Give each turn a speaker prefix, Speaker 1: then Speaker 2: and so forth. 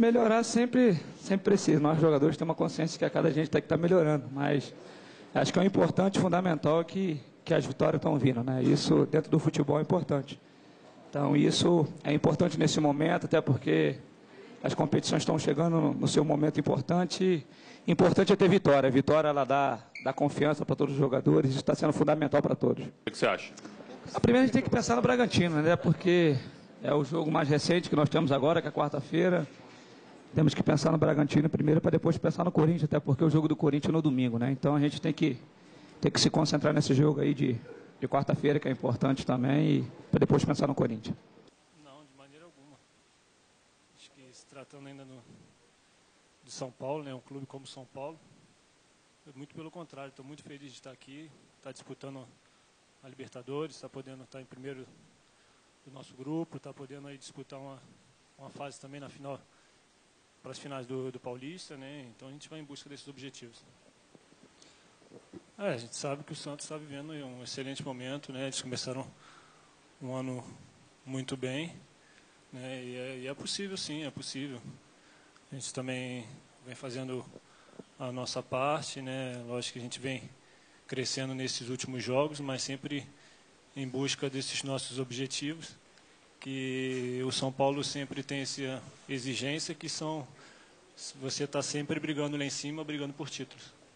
Speaker 1: Melhorar sempre, sempre precisa. Nós jogadores temos uma consciência que a cada gente tem que estar melhorando, mas acho que é um importante, fundamental que, que as vitórias estão vindo, né? Isso dentro do futebol é importante. Então isso é importante nesse momento, até porque as competições estão chegando no, no seu momento importante. Importante é ter vitória. A vitória ela dá, dá confiança para todos os jogadores, isso está sendo fundamental para todos.
Speaker 2: O que você acha?
Speaker 1: A primeira a gente tem que pensar no Bragantino, né? Porque é o jogo mais recente que nós temos agora, que é quarta-feira. Temos que pensar no Bragantino primeiro para depois pensar no Corinthians, até porque o jogo do Corinthians é no domingo, né? Então a gente tem que, tem que se concentrar nesse jogo aí de, de quarta-feira, que é importante também, para depois pensar no Corinthians.
Speaker 3: Não, de maneira alguma. Acho que se tratando ainda no, de São Paulo, né, um clube como São Paulo, muito pelo contrário, estou muito feliz de estar aqui, estar disputando a Libertadores, estar podendo estar em primeiro do nosso grupo, estar podendo aí disputar uma, uma fase também na final, para as finais do, do Paulista, né? Então a gente vai em busca desses objetivos. É, a gente sabe que o Santos está vivendo um excelente momento, né? Eles começaram um ano muito bem, né? E é, e é possível, sim, é possível. A gente também vem fazendo a nossa parte, né? Lógico que a gente vem crescendo nesses últimos jogos, mas sempre em busca desses nossos objetivos, que o São Paulo sempre tem essa exigência, que são você está sempre brigando lá em cima, brigando por títulos.